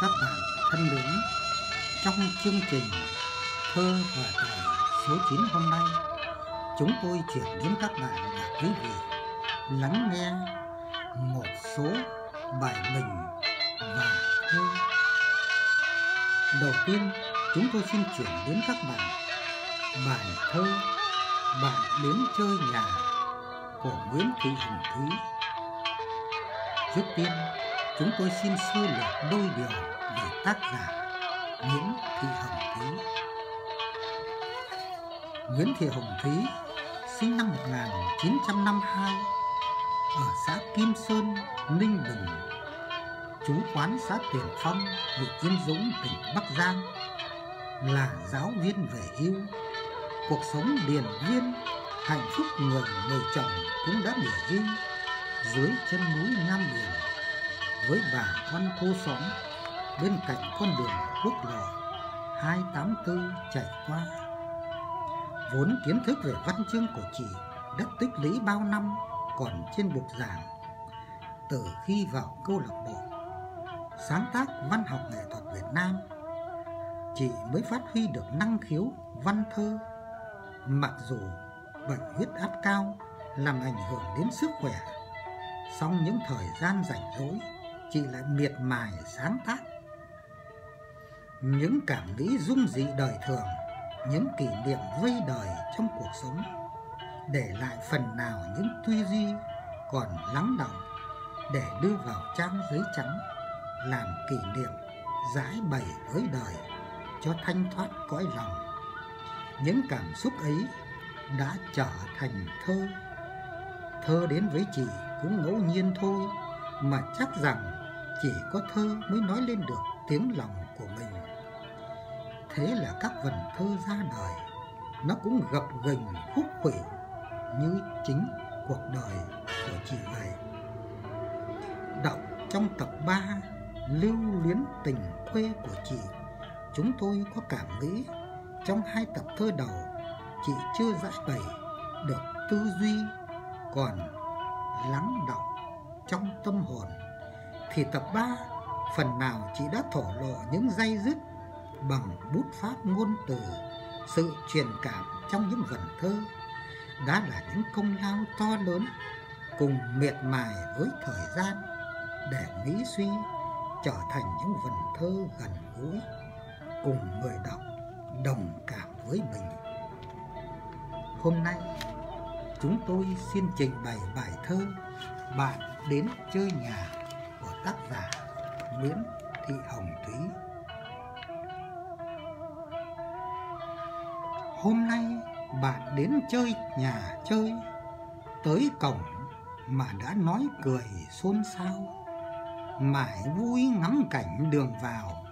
các bạn thân mến, trong chương trình Thơ và Tài số 9 hôm nay, chúng tôi chuyển đến các bạn và quý vị lắng nghe một số bài bình và thơ. Đầu tiên, chúng tôi xin chuyển đến các bạn bài thơ Bạn đến chơi nhà của Nguyễn Thị Hồng Thúy. Trước tiên, chúng tôi xin sơ lược đôi điều về tác giả Nguyễn Thị Hồng Thúy. Nguyễn Thị Hồng Thúy sinh năm 1952 ở xã Kim Sơn, Ninh Bình. Chú quán xã Tiền Phong, huyện Yên Dũng, tỉnh Bắc Giang là giáo viên về hưu. Cuộc sống điền viên, hạnh phúc người người chồng cũng đã nghỉ hưu dưới chân núi Nam Điền với bà con cô xóm bên cạnh con đường quốc lộ 284 chạy qua. Vốn kiến thức về văn chương của chị đã tích lũy bao năm còn trên bục giảng. Từ khi vào câu lạc bộ sáng tác văn học nghệ thuật Việt Nam, chị mới phát huy được năng khiếu văn thơ. Mặc dù bệnh huyết áp cao làm ảnh hưởng đến sức khỏe, song những thời gian rảnh rỗi, chị lại miệt mài sáng tác. Những cảm nghĩ dung dị đời thường, những kỷ niệm vây đời trong cuộc sống, để lại phần nào những tư duy còn lắng động để đưa vào trang giấy trắng làm kỷ niệm giải bày với đời cho thanh thoát cõi lòng. Những cảm xúc ấy đã trở thành thơ. Thơ đến với chị cũng ngẫu nhiên thôi, mà chắc rằng chỉ có thơ mới nói lên được tiếng lòng của mình. Thế là các vần thơ ra đời, nó cũng gập ghềnh khúc khuỷu như chính cuộc đời của chị vậy. Đọc trong tập 3 Lưu luyến tình quê của chị, chúng tôi có cảm nghĩ trong hai tập thơ đầu chị chưa giải bày được tư duy còn lắng động trong tâm hồn thì tập 3 phần nào chị đã thổ lộ những dây dứt bằng bút pháp ngôn từ, sự truyền cảm trong những vần thơ. Đã là những công lao to lớn cùng miệt mài với thời gian để nghĩ suy trở thành những vần thơ gần gũi cùng người đọc đồng cảm với mình. Hôm nay, chúng tôi xin trình bày bài thơ bạn đến chơi nhà tác giả nguyễn thị hồng thúy. Hôm nay bạn đến chơi nhà chơi, tới cổng mà đã nói cười xôn xao, mãi vui ngắm cảnh đường vào,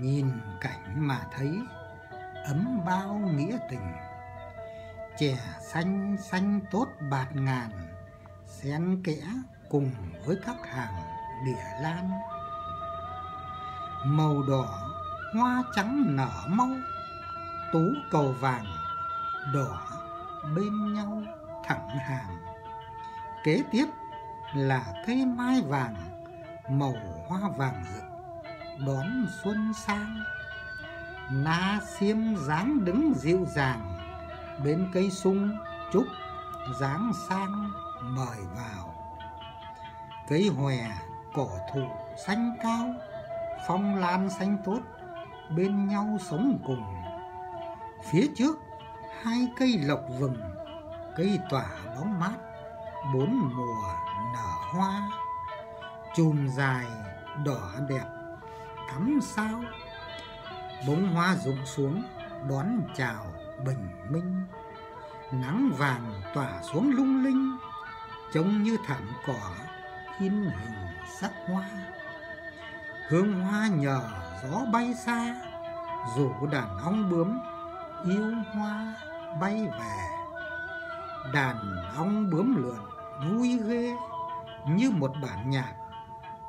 nhìn cảnh mà thấy ấm bao nghĩa tình. Chè xanh xanh tốt bạt ngàn, xen kẽ cùng với các hàng địa lan màu đỏ, hoa trắng nở mau, tú cầu vàng, đỏ bên nhau thẳng hàng. Kế tiếp là cây mai vàng, màu hoa vàng rực, đón xuân sang. Na xiêm dáng đứng dịu dàng, bên cây sung trúc dáng sang mời vào. Cây hòe cỏ thụ xanh cao, phong lan xanh tốt, bên nhau sống cùng. Phía trước, hai cây lộc vừng cây tỏa bóng mát, bốn mùa nở hoa. Chùm dài, đỏ đẹp, thắm sao. Bông hoa rụng xuống, đón chào bình minh. Nắng vàng tỏa xuống lung linh, trông như thảm cỏ in hình sắc hoa. Hương hoa nhờ gió bay xa rủ đàn ong bướm yêu hoa bay về. Đàn ong bướm lượn vui ghê, như một bản nhạc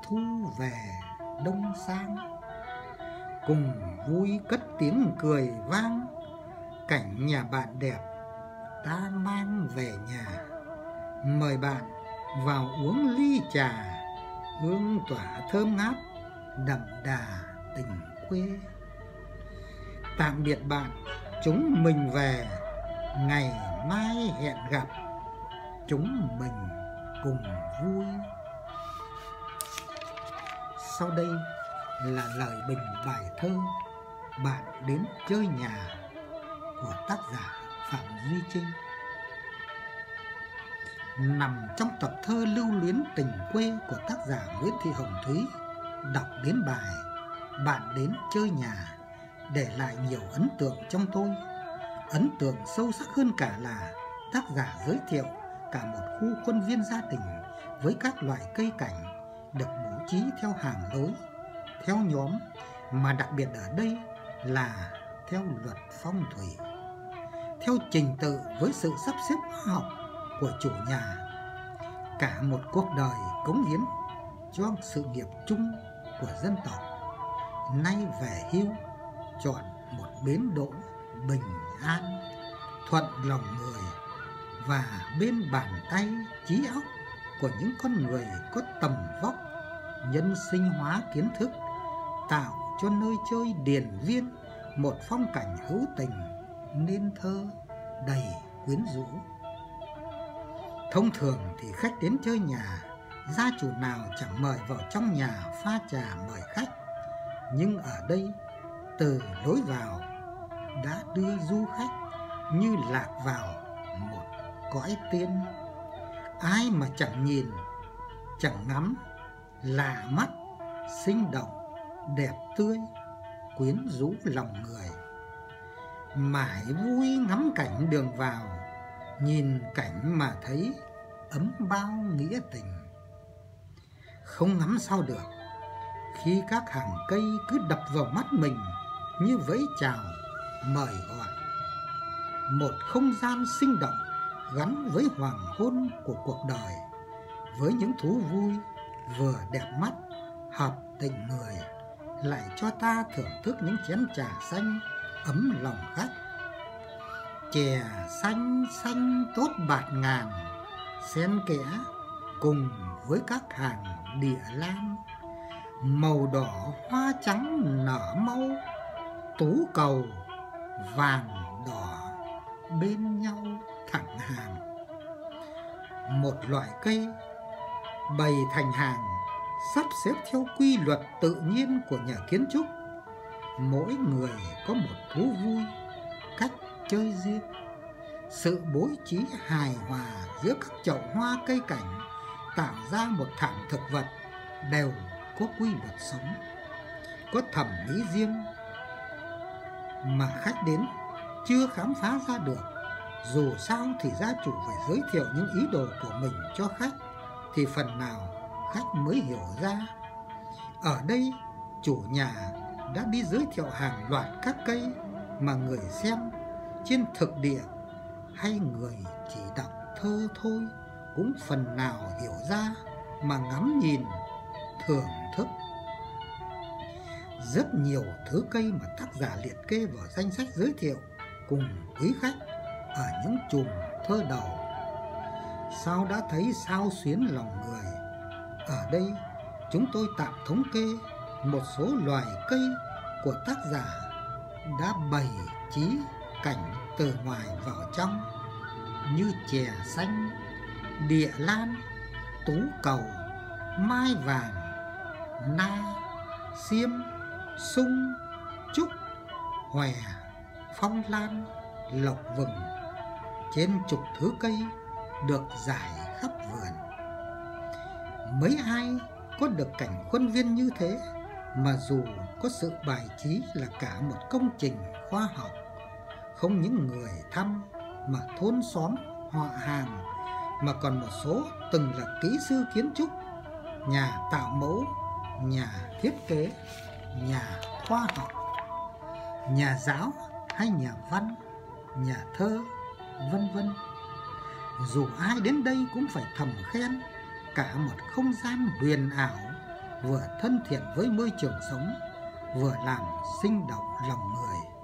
thu về đông sang. Cùng vui cất tiếng cười vang, cảnh nhà bạn đẹp ta mang về nhà. Mời bạn vào uống ly trà, hương tỏa thơm ngát, đậm đà tình quê. Tạm biệt bạn, chúng mình về, ngày mai hẹn gặp, chúng mình cùng vui. Sau đây là lời bình bài thơ, bạn đến chơi nhà của tác giả phạm duy trinh nằm trong tập thơ lưu luyến tình quê của tác giả nguyễn thị hồng thúy đọc đến bài bạn đến chơi nhà để lại nhiều ấn tượng trong tôi ấn tượng sâu sắc hơn cả là tác giả giới thiệu cả một khu khuôn viên gia đình với các loại cây cảnh được bố trí theo hàng lối, theo nhóm mà đặc biệt ở đây là theo luật phong thủy. Theo trình tự với sự sắp xếp khoa học của chủ nhà, cả một cuộc đời cống hiến cho sự nghiệp chung của dân tộc. Nay về hưu, chọn một bến đỗ bình an, thuận lòng người và bên bàn tay trí óc của những con người có tầm vóc nhân sinh hóa kiến thức tạo cho nơi chơi điển viên một phong cảnh hữu tình nên thơ đầy quyến rũ thông thường thì khách đến chơi nhà, gia chủ nào chẳng mời vào trong nhà pha trà mời khách. Nhưng ở đây, từ lối vào đã đưa du khách như lạc vào một cõi tiên. Ai mà chẳng nhìn, chẳng ngắm, lạ mắt, sinh động, đẹp tươi, quyến rũ lòng người. Mãi vui ngắm cảnh đường vào nhìn cảnh mà thấy ấm bao nghĩa tình. Không ngắm sao được, khi các hàng cây cứ đập vào mắt mình như vẫy chào, mời gọi. Một không gian sinh động gắn với hoàng hôn của cuộc đời, với những thú vui vừa đẹp mắt, hợp tình người, lại cho ta thưởng thức những chén trà xanh ấm lòng khách chè xanh xanh tốt bạt ngàn, xen kẽ cùng với các hàng địa lan màu đỏ hoa trắng nở mau, tú cầu vàng đỏ bên nhau thẳng hàng. Một loại cây bày thành hàng, sắp xếp theo quy luật tự nhiên của nhà kiến trúc. Mỗi người có một thú vui, cách chơi riêng sự bố trí hài hòa giữa các chậu hoa cây cảnh tạo ra một thảm thực vật đều có quy luật sống, có thẩm mỹ riêng mà khách đến chưa khám phá ra được. Dù sao thì gia chủ phải giới thiệu những ý đồ của mình cho khách thì phần nào khách mới hiểu ra. Ở đây, chủ nhà đã đi giới thiệu hàng loạt các cây mà người xem trên thực địa, hay người chỉ đọc thơ thôi cũng phần nào hiểu ra mà ngắm nhìn, thưởng thức. Rất nhiều thứ cây mà tác giả liệt kê vào danh sách giới thiệu cùng quý khách ở những chùm thơ đầu. Sao đã thấy sao xuyến lòng người? Ở đây, chúng tôi tạm thống kê một số loài cây của tác giả đã bày trí cảnh từ ngoài vào trong như chè xanh, địa lan, tú cầu, mai vàng, na, xiêm, sung, trúc, hòe, phong lan, lộc vừng. Trên chục thứ cây được giải khắp vườn. Mấy ai có được cảnh khuôn viên như thế mà dù có sự bài trí là cả một công trình khoa học, không những người thăm mà thôn xóm họ hàng mà còn một số từng là kỹ sư kiến trúc, nhà tạo mẫu, nhà thiết kế, nhà khoa học, nhà giáo hay nhà văn, nhà thơ, vân vân. Dù ai đến đây cũng phải thầm khen cả một không gian huyền ảo vừa thân thiện với môi trường sống vừa làm sinh động lòng người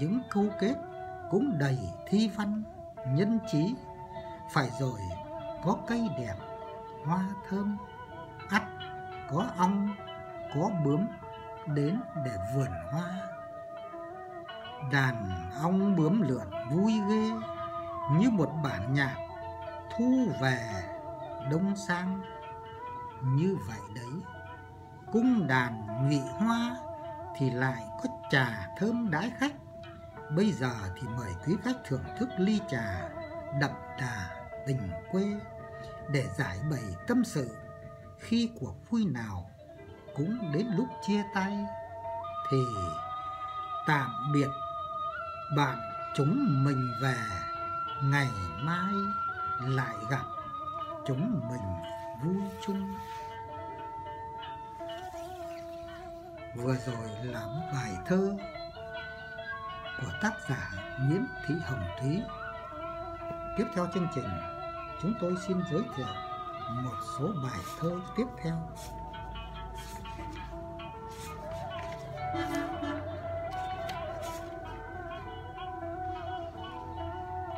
những câu kết cũng đầy thi văn, nhân trí. Phải rồi, có cây đẹp hoa thơm, ắt, có ong, có bướm đến để vườn hoa. Đàn ong bướm lượn vui ghê, như một bản nhạc thu về đông sang. Như vậy đấy, cung đàn nhụy hoa thì lại có trà thơm đái khách bây giờ thì mời quý khách thưởng thức ly trà đậm đà tình quê để giải bày tâm sự. Khi cuộc vui nào cũng đến lúc chia tay, thì tạm biệt bạn chúng mình về. Ngày mai lại gặp chúng mình vui chung. Vừa rồi là bài thơ của tác giả Nguyễn Thị Hồng Thúy. Tiếp theo chương trình, chúng tôi xin giới thiệu một số bài thơ tiếp theo.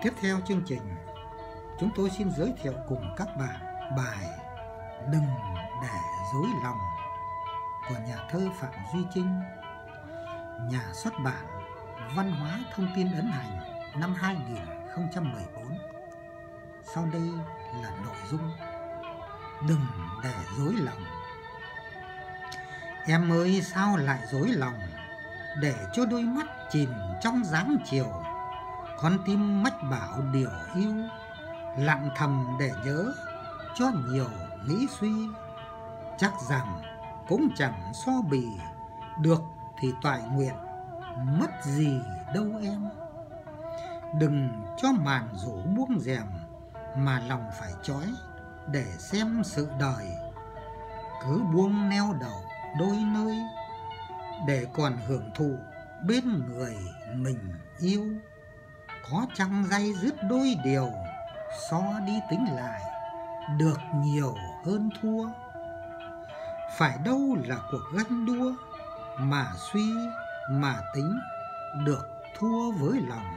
Tiếp theo chương trình, chúng tôi xin giới thiệu cùng các bạn bài Đừng để dối lòng của nhà thơ Phạm Duy Trinh, nhà xuất bản Văn hóa Thông tin ấn hành năm 2014. Sau đây là nội dung. Đừng để dối lòng. Em ơi, sao lại dối lòng? Để cho đôi mắt chìm trong dáng chiều. Con tim mách bảo điều yêu, Lặng thầm để nhớ cho nhiều nghĩ suy. Chắc rằng cũng chẳng so bì, Được thì toại nguyện Mất gì đâu em. Đừng cho màn rủ buông rèm Mà lòng phải trói Để xem sự đời. Cứ buông neo đầu đôi nơi Để còn hưởng thụ bên người mình yêu. Có chăng dây dứt đôi điều So đi tính lại Được nhiều hơn thua? Phải đâu là cuộc ganh đua mà suy mà tính được thua với lòng.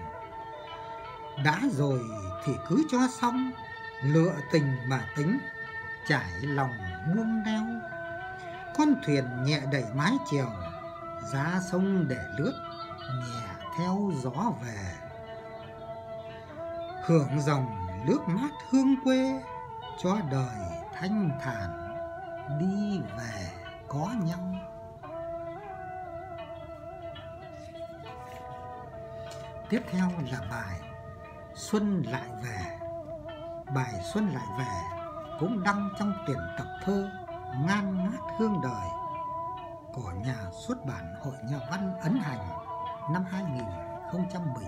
Đã rồi thì cứ cho xong, lựa tình mà tính, trải lòng buông neo. Con thuyền nhẹ đẩy mái chiều ra sông để lướt, nhẹ theo gió về. Hưởng dòng nước mát hương quê, cho đời thanh thản, đi về có nhau. Tiếp theo là bài xuân lại về. Bài xuân lại về cũng đăng trong tuyển tập thơ ngan ngát hương đời của nhà xuất bản hội nhà văn ấn hành năm 2014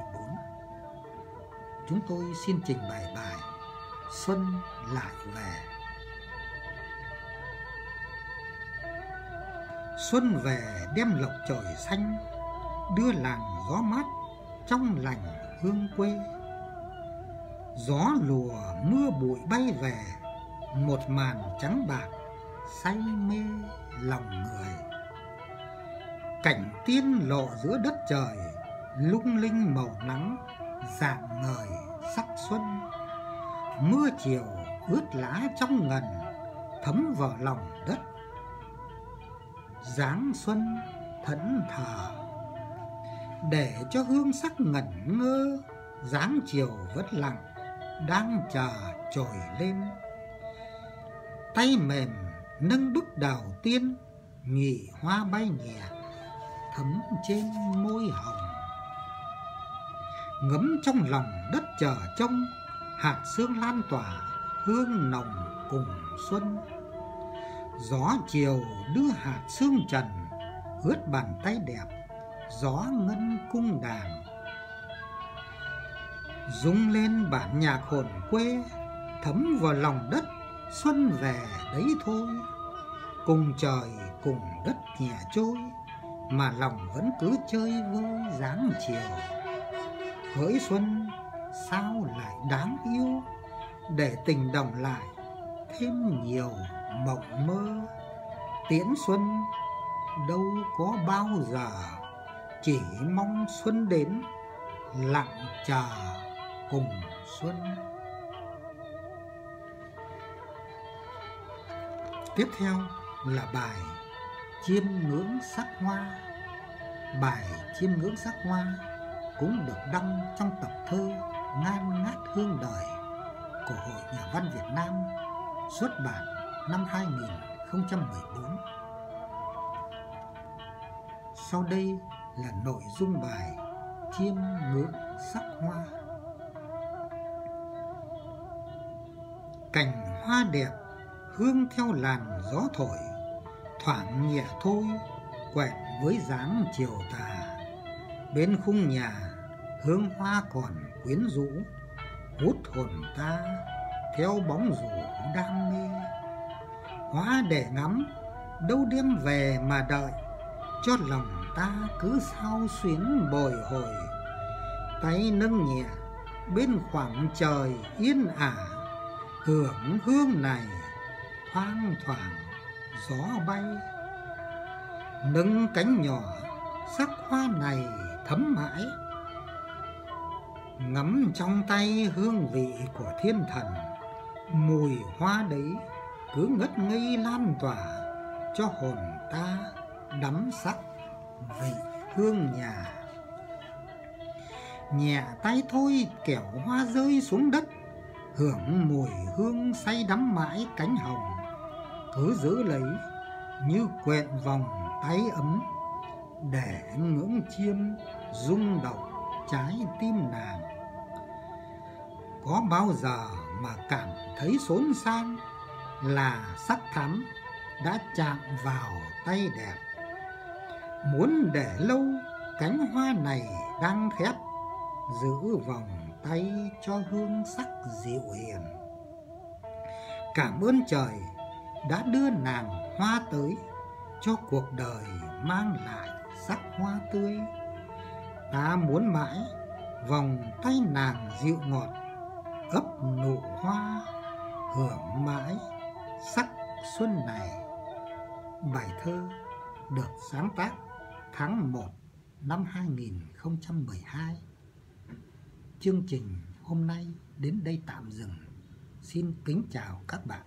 chúng tôi xin trình bày bài xuân lại về. Xuân về đem lộc trời xanh, Đưa làng gió mát trong lành hương quê. Gió lùa mưa bụi bay về, Một màn trắng bạc say mê lòng người. Cảnh tiên lộ giữa đất trời, Lung linh màu nắng, dạng ngời sắc xuân. Mưa chiều ướt lá trong ngần, Thấm vào lòng đất. Dáng xuân thẫn thờ để cho hương sắc ngẩn ngơ, dáng chiều vẫn lặng, đang chờ trồi lên. Tay mềm nâng bức đầu tiên, nhị hoa bay nhẹ thấm trên môi hồng. Ngấm trong lòng đất chờ trông, hạt sương lan tỏa hương nồng cùng xuân. Gió chiều đưa hạt sương trần, Ướt bàn tay đẹp Gió ngân cung đàn Rung lên bản nhạc hồn quê, Thấm vào lòng đất, Xuân về đấy thôi. Cùng trời, cùng đất nhẹ trôi, Mà lòng vẫn cứ chơi vơi dáng chiều. Hỡi xuân, sao lại đáng yêu? Để tình đồng lại, thêm nhiều mộng mơ. Tiễn xuân, đâu có bao giờ chỉ mong xuân đến, lặng chờ cùng xuân. Tiếp theo là bài chiêm ngưỡng sắc hoa. Bài chiêm ngưỡng sắc hoa cũng được đăng trong tập thơ ngang ngát hương đời của hội nhà văn việt nam, xuất bản năm 2014 sau đây là nội dung bài chiêm ngưỡng sắc hoa. Cành hoa đẹp, hương theo làn gió thổi, thoảng nhẹ thôi quẹt với dáng chiều tà. Bên khung nhà, hương hoa còn quyến rũ, hút hồn ta theo bóng rủ đam mê. Hoa để ngắm, đâu đêm về mà đợi, cho lòng ta cứ sao xuyến bồi hồi. Tay nâng nhẹ, bên khoảng trời yên ả. Hưởng hương này, thoang thoảng gió bay. Nâng cánh nhỏ, sắc hoa này thấm mãi. Ngắm trong tay hương vị của thiên thần, mùi hoa đấy cứ ngất ngây lan tỏa cho hồn ta đắm sắc vị hương nhà. Nhẹ tay thôi, kẻo hoa rơi xuống đất. Hưởng mùi hương say đắm mãi cánh hồng. Cứ giữ lấy như quẹn vòng tay ấm. Để ngưỡng chiêm rung động trái tim nàng. Có bao giờ mà cảm thấy xốn sang là sắc thắm đã chạm vào tay đẹp muốn để lâu, cánh hoa này đang khép, giữ vòng tay cho hương sắc dịu hiền. Cảm ơn trời đã đưa nàng hoa tới, cho cuộc đời mang lại sắc hoa tươi. Ta muốn mãi vòng tay nàng dịu ngọt, ấp nụ hoa, hưởng mãi sắc xuân này. Bài thơ được sáng tác tháng 1 năm 2012 chương trình hôm nay đến đây tạm dừng. Xin kính chào các bạn.